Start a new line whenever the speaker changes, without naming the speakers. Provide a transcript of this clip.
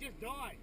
It just died.